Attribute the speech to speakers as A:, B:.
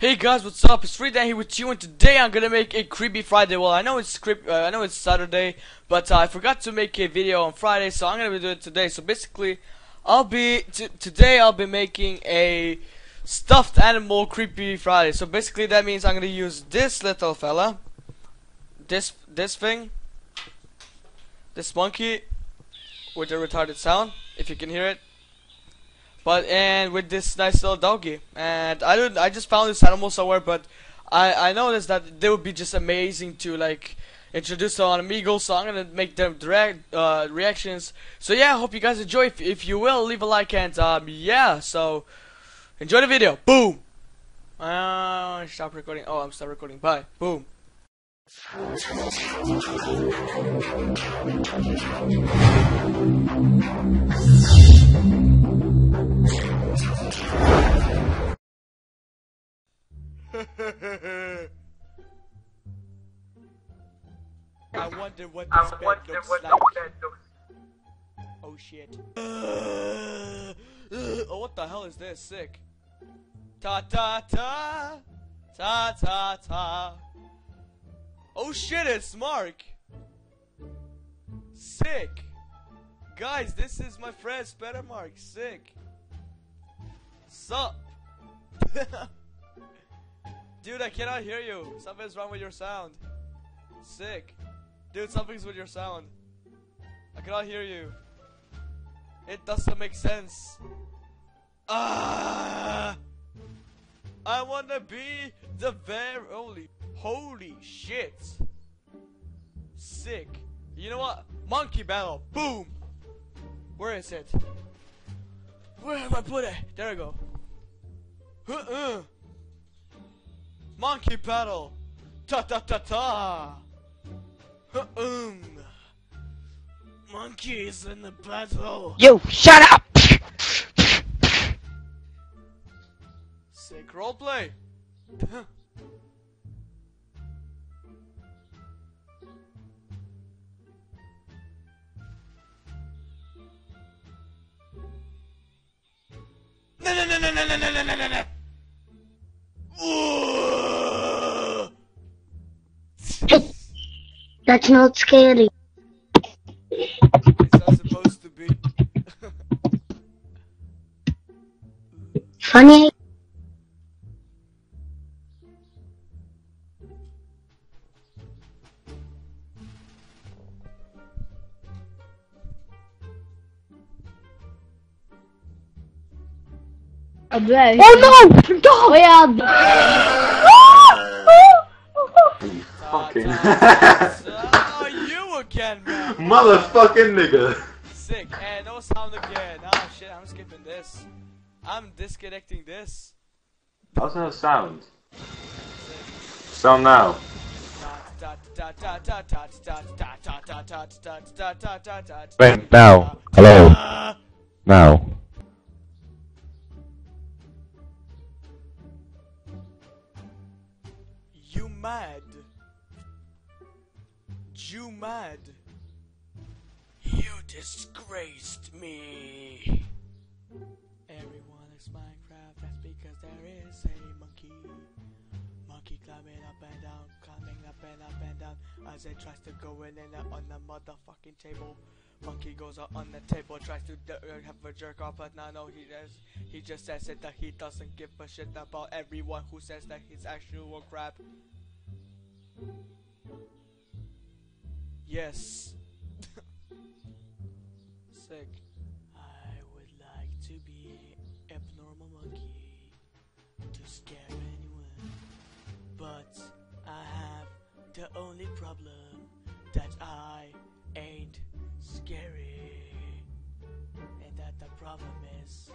A: Hey guys, what's up? It's Free Dan here with you, and today I'm gonna make a creepy Friday. Well, I know it's creep, uh, I know it's Saturday, but uh, I forgot to make a video on Friday, so I'm gonna do it today. So basically, I'll be today I'll be making a stuffed animal creepy Friday. So basically, that means I'm gonna use this little fella, this this thing, this monkey with a retarded sound, if you can hear it. But and with this nice little doggy, and I don't, I just found this animal somewhere, but I I noticed that they would be just amazing to like introduce them on Omegle, so I'm gonna make them direct uh, reactions. So yeah, I hope you guys enjoy. If, if you will, leave a like and um yeah. So enjoy the video. Boom. Uh, stop recording. Oh, I'm stop recording. Bye. Boom. I wonder what this bed wonder looks what like. Bed looks. Oh shit. Uh, uh, oh, what the hell is this? Sick. Ta ta ta. Ta ta ta. Oh shit, it's Mark. Sick. Guys, this is my friend Spider Mark. Sick. Sup? Dude, I cannot hear you. Something's wrong with your sound. Sick. Dude, something's with your sound. I cannot hear you. It doesn't make sense. Ah! I wanna be the very only. Holy shit. Sick. You know what? Monkey battle. Boom. Where is it? Where have I put it? There I go. Uh-uh. Monkey battle. Ta ta ta ta. Um. Monkeys in the battle.
B: You shut up.
A: Sick roleplay. Hey,
B: that's not scary.
A: It's not supposed to be.
B: Funny. Oh no! Oh yeah!
C: fucking.
A: oh, you again, man.
C: Motherfucking nigga.
A: Sick. And no sound again. Oh shit, I'm skipping this. I'm disconnecting this.
C: How's no sound? Sound now.
D: Wait, now. Hello. Now.
A: Mad? you mad? You disgraced me. Everyone likes Minecraft, that's because there is a monkey. Monkey climbing up and down, climbing up and up and down as it tries to go in and out on the motherfucking table. Monkey goes up on the table, tries to uh, have a jerk off, but now no, he does. He just says it that he doesn't give a shit about everyone who says that he's actual crap. Yes. Sick. I would like to be abnormal monkey to scare anyone. But I have the only problem that I ain't scary. And that the problem is